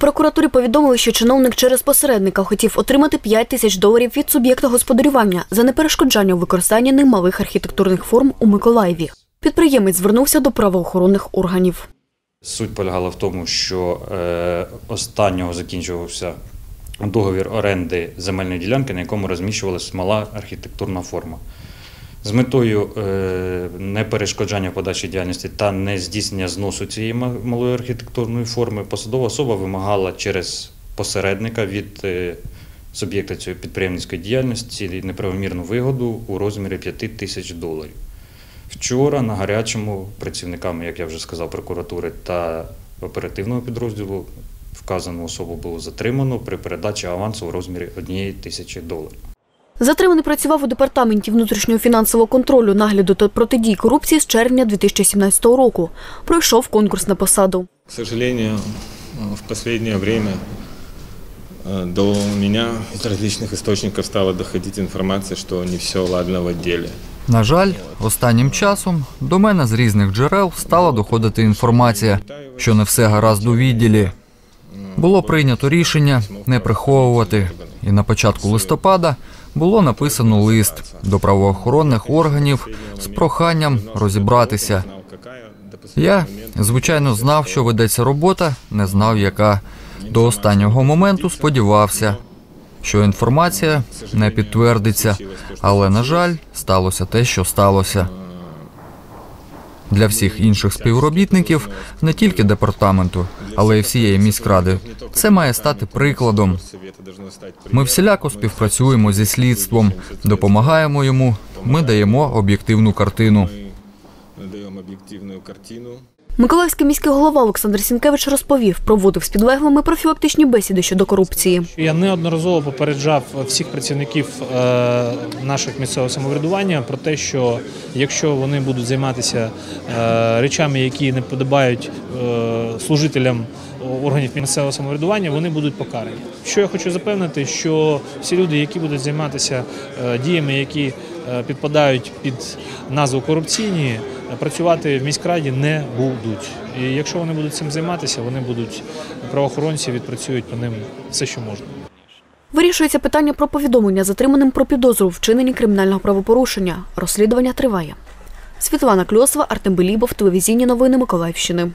прокуратурі повідомили, що чиновник через посередника хотів отримати 5 тисяч доларів від суб'єкта господарювання за неперешкоджання у використанні ним малих архітектурних форм у Миколаєві. Підприємець звернувся до правоохоронних органів. Суть полягала в тому, що е, останнього закінчувався договір оренди земельної ділянки, на якому розміщувалася мала архітектурна форма. З метою е, неперешкоджання подачі діяльності та не здійснення зносу цієї малої архітектурної форми, посадова особа вимагала через посередника від е, суб'єкта цієї підприємницької діяльності неправомірну вигоду у розмірі 5 тисяч доларів. Вчора на гарячому працівниками, як я вже сказав, прокуратури та оперативного підрозділу вказану особу було затримано при передачі авансу в розмірі 1 тисячі доларів. Затриманий працював у департаменті внутрішнього фінансового контролю, нагляду та протидії корупції з червня 2017 року. Пройшов конкурс на посаду. К сожалению, э, в последнее время э, до меня из различных источников стала доходить информация, что не все ладно в отделе. На жаль, останнім часом до мене з різних джерел стала доходити інформація, що не все гаразд у відділі. Було прийнято рішення не приховувати, і на початку листопада було написано лист до правоохоронних органів з проханням розібратися. Я, звичайно, знав, що ведеться робота, не знав, яка. До останнього моменту сподівався, що інформація не підтвердиться, але, на жаль, сталося те, що сталося. Для всіх інших співробітників, не тільки департаменту, але й всієї міськради, це має стати прикладом. Ми всіляко співпрацюємо зі слідством, допомагаємо йому. Ми даємо об'єктивну картину. Даємо об'єктивну картину. Миколаївський міський голова Олександр Сінкевич розповів, проводив з підлеглими профілактичні бесіди щодо корупції. Я неодноразово попереджав всіх працівників е, наших місцевого самоврядування про те, що якщо вони будуть займатися е, речами, які не подобають е, служителям органів місцевого самоврядування, вони будуть покарані. Що я хочу запевнити, що всі люди, які будуть займатися діями, які підпадають під назву корупційні, е, працювати в міськраді не будуть. І якщо вони будуть цим займатися, вони будуть правоохоронці відпрацюють по ним все, що можна. Вирішується питання про повідомлення затриманим про підозру в кримінального правопорушення. Розслідування триває. Світлана Кльосова, Артем Белібов, телевізійні новини Миколаївщини.